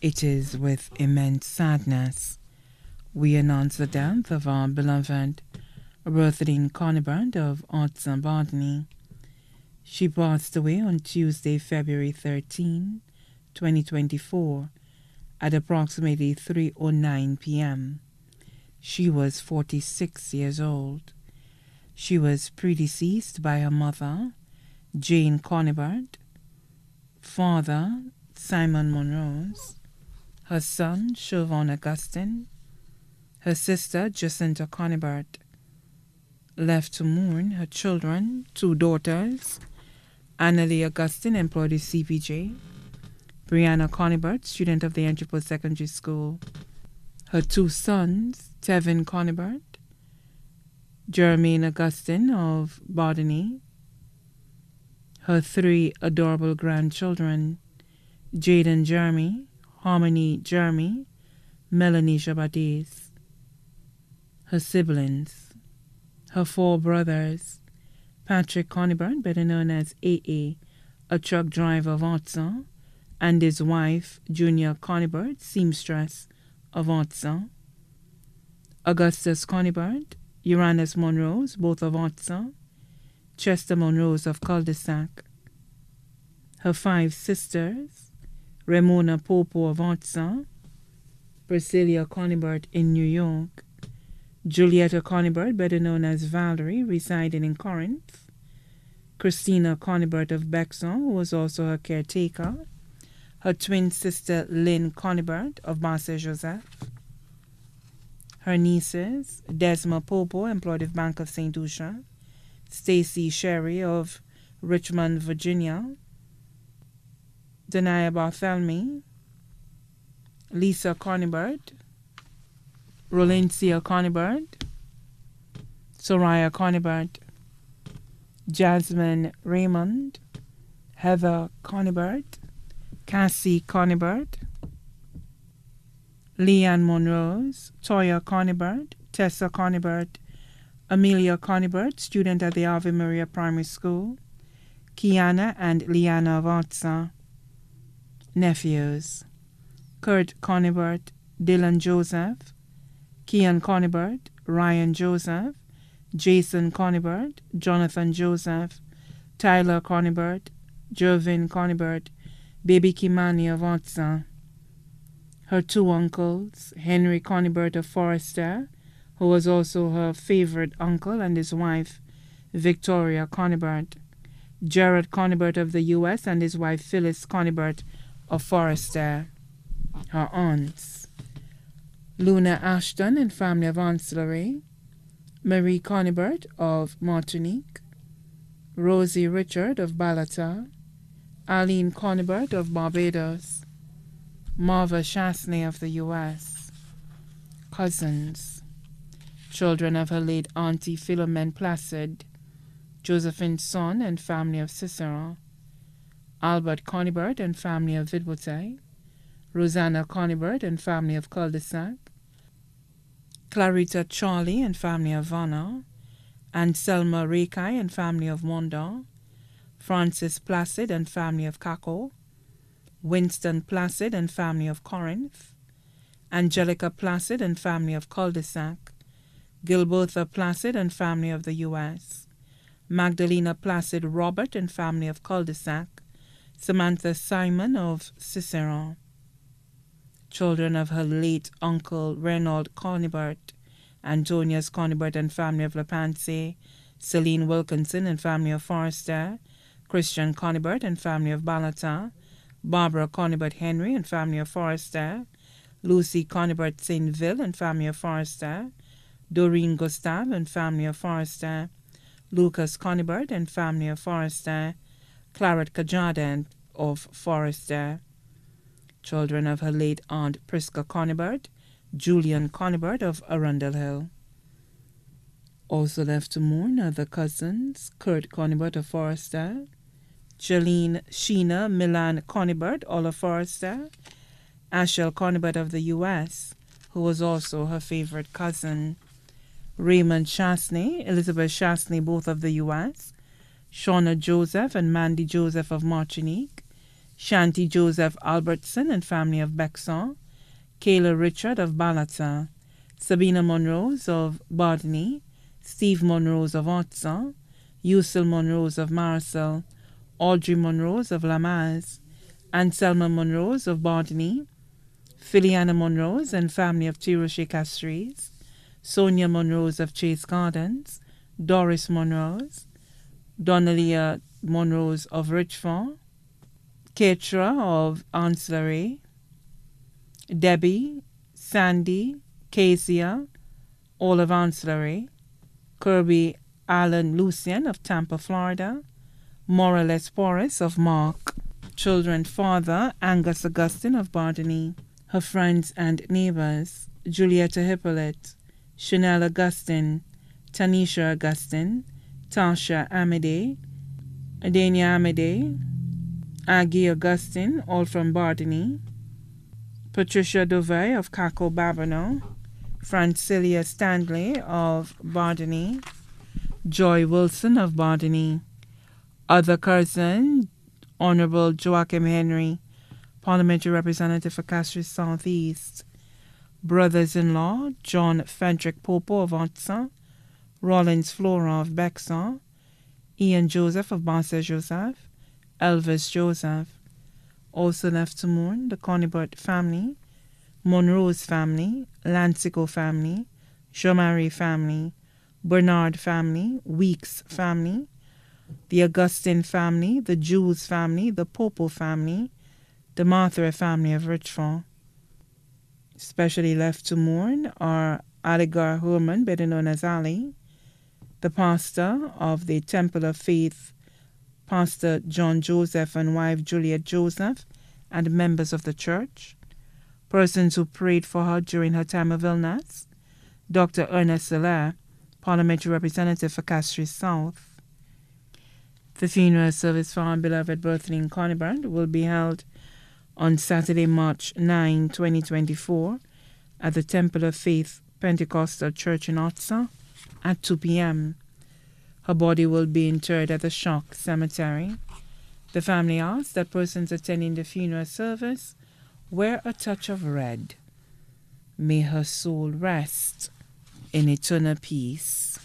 It is with immense sadness we announce the death of our beloved Bertheline Cornibert of Otsa Botany. She passed away on Tuesday, February 13, 2024, at approximately 3:09 p.m. She was 46 years old. She was predeceased by her mother, Jane Cornibert, father, Simon Monrose, her son, Chauvin Augustin, her sister, Jacinta Cornibert, left to mourn her children, two daughters, Annalie Augustin, employed at CPJ, Brianna Cornibert, student of the Entry Secondary School, her two sons, Tevin Cornibert, Jermaine Augustin of Botany, her three adorable grandchildren, Jaden Jeremy, Harmony Jeremy, Melanie Jabadis, her siblings, her four brothers, Patrick Cornibert, better known as AA, a truck driver of Otsa, and his wife, Junior Cornibert, seamstress of Otsa, Augustus Cornibert, Uranus Monrose, both of Otsa, Chester Monrose of Cul-de-Sac, her five sisters, Ramona Popo of Otsa, Priscilla Cornibert in New York, Julietta Cornibert, better known as Valerie, residing in Corinth, Christina Cornibert of Bexon, who was also her caretaker, her twin sister Lynn Cornibert of Marseille Joseph, her nieces, Desma Popo, employed of Bank of St. Lucia, Stacy Sherry of Richmond, Virginia, Denia Barthelemy, Lisa Cornibert, Rolencia Cornibert, Soraya Cornibert, Jasmine Raymond, Heather Cornibert, Cassie Cornibert, Leanne Monrose, Toya Cornibert, Tessa Cornibert, Amelia Cornibert, student at the Ave Maria Primary School, Kiana and Liana Vatsa, nephews, Kurt Cornibert, Dylan Joseph, Kian Cornibert, Ryan Joseph, Jason Cornibert, Jonathan Joseph, Tyler Cornibert, Jovin Cornibert, Baby Kimani of Otsa, her two uncles, Henry Cornibert of Forester, who was also her favorite uncle, and his wife, Victoria Cornibert, Jared Cornibert of the U.S., and his wife, Phyllis Cornibert of Forrester, her aunts, Luna Ashton and family of Ancillary, Marie Cornibert of Martinique, Rosie Richard of Balata, Aline Cornibert of Barbados, Marva Chasney of the U.S., cousins, children of her late auntie Philomene Placid, Josephine's son and family of Cicero, Albert Cornibert and family of Vidbote, Rosanna Cornibert and family of Cul-de-Sac, Clarita Charlie and family of Vanna, and Selma Rakai and family of Monda, Francis Placid and family of Caco, Winston Placid and family of Corinth, Angelica Placid and family of Cul-de-Sac, Gilbertha Placid and family of the U.S., Magdalena Placid Robert and family of Cul-de-Sac, Samantha Simon of Cicero, children of her late uncle Reynold Cornibert, Antonius Cornibert and family of Lepanse, Celine Wilkinson and family of Forrester, Christian Cornibert and family of Balata, Barbara Cornibert Henry and family of Forrester, Lucy Cornibert Saintville and family of Forrester, Doreen Gustave and family of Forrester, Lucas Cornibert and family of Forrester, Claret Kajada of Forrester, children of her late aunt Prisca Cornibert, Julian Cornibert of Arundel Hill. Also left to mourn are the cousins Kurt Cornibert of Forrester, Jolene Sheena Milan Cornibert, Ola Forrester, Ashel Cornibert of the U.S., who was also her favorite cousin, Raymond Chasney, Elizabeth Chasney, both of the U.S., Shauna Joseph and Mandy Joseph of Martinique, Shanti Joseph Albertson and family of Bexon, Kayla Richard of Balata, Sabina Monrose of Bardney, Steve Monrose of Otsa, Yusil Monrose of Marcel, Audrey Monrose of Lamaz, Anselma Monrose of Bardney, Philiana Monrose and family of Tiroche Castries, Sonia Monrose of Chase Gardens, Doris Monrose, Donalia uh, Monrose of Richford, Ketra of Ancillary, Debbie, Sandy, Kezia, all of Ancillary, Kirby Allen Lucian of Tampa, Florida, Morales Porras of Mark, children father Angus Augustine of Bardney, her friends and neighbors, Julietta Hippolyte, Chanel Augustine, Tanisha Augustine, Tasha Amade, Adania Amade, Aggie Augustine, all from Bardney, Patricia Dovey of Caco Babano, Francilia Stanley of Bardney, Joy Wilson of Bardney, other cousin, Honorable Joachim Henry, Parliamentary Representative for Castries Southeast, brothers-in-law, John Frederick Popo of Otsa, Rollins Flora of Bexar, Ian Joseph of Barca Joseph, Elvis Joseph. Also left to mourn the Cornibert family, Monroe's family, Lancico family, Jomari family, Bernard family, Weeks family, the Augustine family, the Jules family, the Popo family, the Martha family of Richford. Especially left to mourn are Aligar Herman, better known as Ali, the pastor of the Temple of Faith, Pastor John Joseph and wife Juliet Joseph, and members of the church, persons who prayed for her during her time of illness, Dr. Ernest Hilaire, parliamentary representative for Castries South. The funeral service for our beloved Bertheline Cornibert will be held on Saturday, March 9, 2024, at the Temple of Faith Pentecostal Church in Otsa at 2 p.m. Her body will be interred at the Choc Cemetery. The family asks that persons attending the funeral service wear a touch of red. May her soul rest in eternal peace.